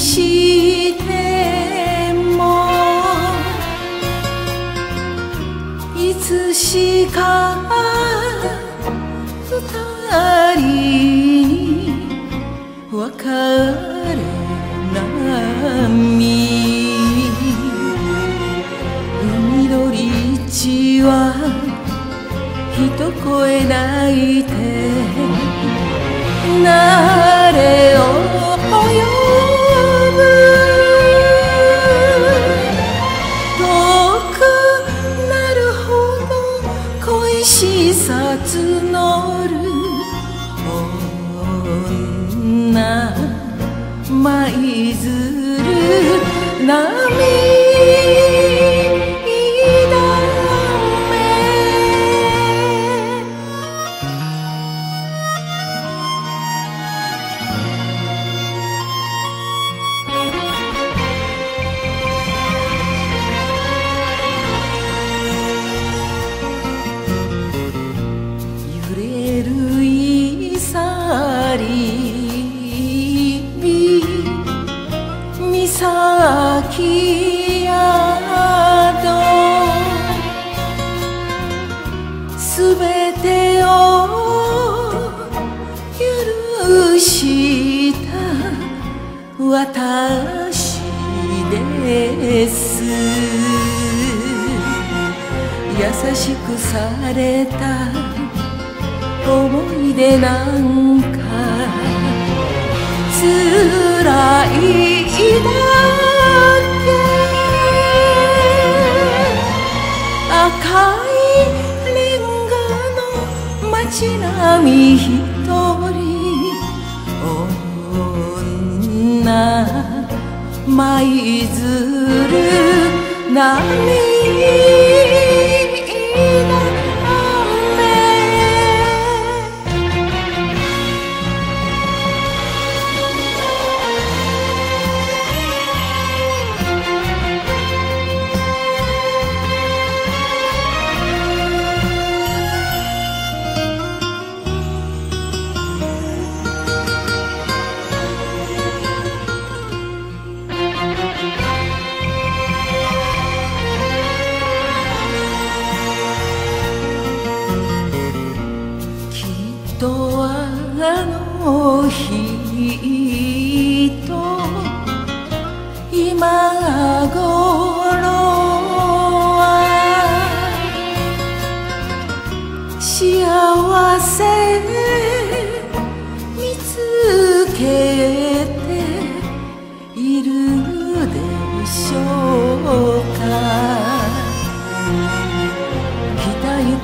してもいつしか二人に別れ波海鳥地は一声泣いてしさ募る女舞鶴波私です。優しくされた思い出なんか。つらいだけ赤いレンガの街並み舞鶴波今頃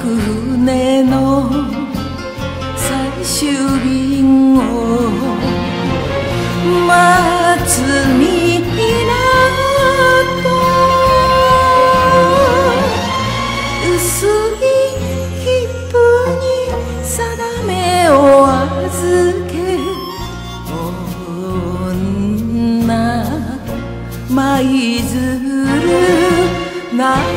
船の最終便を待つ港薄い切符に定めを預け女舞鶴涙